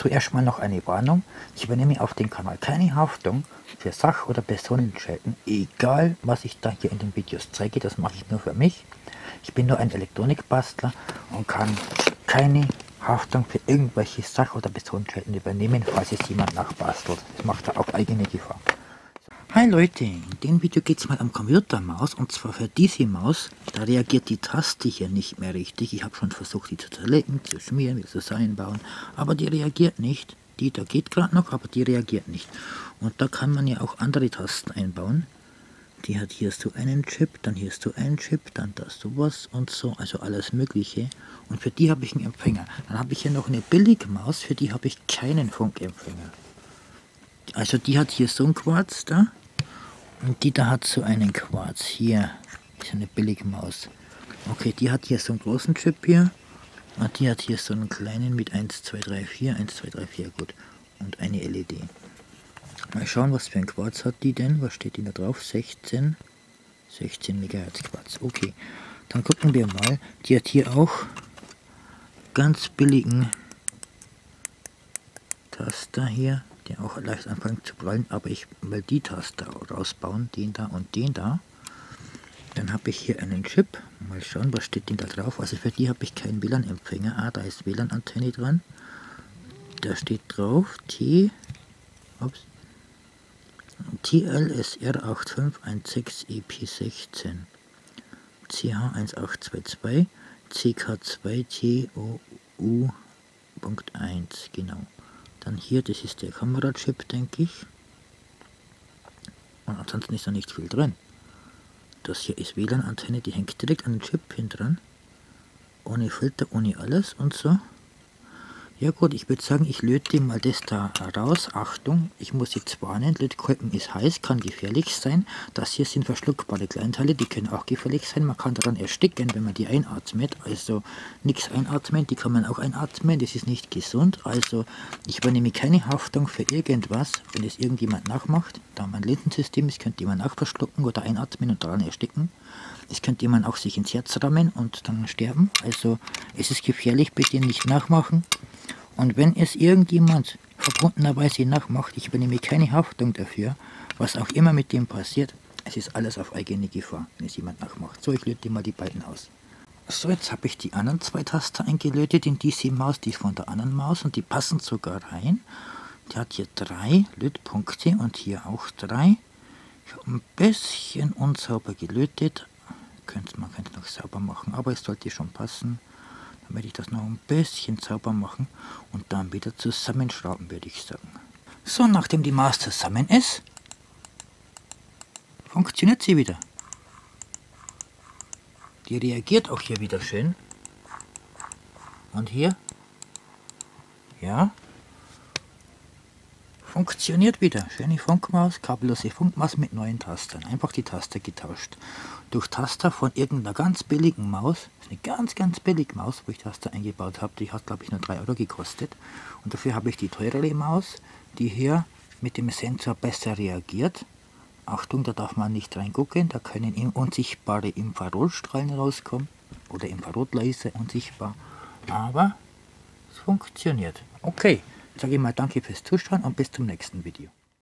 Zuerst mal noch eine Warnung. Ich übernehme auf dem Kanal keine Haftung für Sach- oder Personenschäden, egal was ich da hier in den Videos zeige, das mache ich nur für mich. Ich bin nur ein Elektronikbastler und kann keine Haftung für irgendwelche Sach- oder Personenschäden übernehmen, falls es jemand nachbastelt. Das macht er auf eigene Gefahr. Hi Leute, in dem Video geht es mal um Computermaus und zwar für diese Maus, da reagiert die Taste hier nicht mehr richtig. Ich habe schon versucht, die zu zerlegen, zu schmieren, wieder zusammenbauen, aber die reagiert nicht. Die da geht gerade noch, aber die reagiert nicht. Und da kann man ja auch andere Tasten einbauen. Die hat hier so einen Chip, dann hier so einen Chip, dann das sowas und so, also alles mögliche. Und für die habe ich einen Empfänger. Dann habe ich hier noch eine Billigmaus, für die habe ich keinen Funkempfänger. Also die hat hier so einen Quarz da und die da hat so einen Quarz. Hier ist eine Billigmaus. Okay, die hat hier so einen großen Chip hier. Und die hat hier so einen kleinen mit 1, 2, 3, 4, 1, 2, 3, 4, gut. Und eine LED. Mal schauen, was für ein Quarz hat die denn. Was steht die da drauf? 16, 16 MHz Quarz. Okay, dann gucken wir mal. Die hat hier auch ganz billigen Taster hier der auch leicht anfangen zu prallen, aber ich will die Taste rausbauen, den da und den da. Dann habe ich hier einen Chip, mal schauen, was steht denn da drauf. Also für die habe ich keinen WLAN-Empfänger. Ah, da ist WLAN-Antenne dran. Da steht drauf T, ups, TLSR8516EP16 CH1822 CK2TOU.1, genau. Dann hier, das ist der Kamerachip, denke ich. Und ansonsten ist da nicht viel drin. Das hier ist WLAN-Antenne, die hängt direkt an den Chip hin dran. Ohne Filter, ohne alles und so. Ja gut, ich würde sagen, ich löte mal das da raus. Achtung, ich muss jetzt warnen, Lötkolben ist heiß, kann gefährlich sein. Das hier sind verschluckbare Kleinteile, die können auch gefährlich sein. Man kann daran ersticken, wenn man die einatmet. Also nichts einatmen, die kann man auch einatmen, das ist nicht gesund. Also ich übernehme keine Haftung für irgendwas, wenn es irgendjemand nachmacht. Da mein Linsensystem ist, könnte jemand auch verschlucken oder einatmen und daran ersticken. Es könnte jemand auch sich ins Herz rammen und dann sterben. Also es ist gefährlich, bitte nicht nachmachen. Und wenn es irgendjemand verbundenerweise nachmacht, ich übernehme keine Haftung dafür, was auch immer mit dem passiert, es ist alles auf eigene Gefahr, wenn es jemand nachmacht. So, ich löte mal die beiden aus. So, jetzt habe ich die anderen zwei Taster eingelötet in diese Maus, die ist von der anderen Maus und die passen sogar rein. Die hat hier drei Lötpunkte und hier auch drei. Ich habe ein bisschen unsauber gelötet. Man könnte es noch sauber machen, aber es sollte schon passen werde ich das noch ein bisschen sauber machen und dann wieder zusammenschrauben, würde ich sagen. So, nachdem die Maus zusammen ist, funktioniert sie wieder. Die reagiert auch hier wieder schön. Und hier, ja, funktioniert wieder. Schöne Funkmaus, kabellose Funkmaus mit neuen Tastern. Einfach die Taster getauscht. Durch Taster von irgendeiner ganz billigen Maus. Das ist eine ganz, ganz billige Maus, wo ich Taster eingebaut habe. Die hat, glaube ich, nur 3 Euro gekostet. Und dafür habe ich die teurere Maus, die hier mit dem Sensor besser reagiert. Achtung, da darf man nicht reingucken. Da können unsichtbare Infrarotstrahlen rauskommen. Oder Infrarotlaser unsichtbar. Aber es funktioniert. Okay sage ich mal danke fürs Zuschauen und bis zum nächsten Video.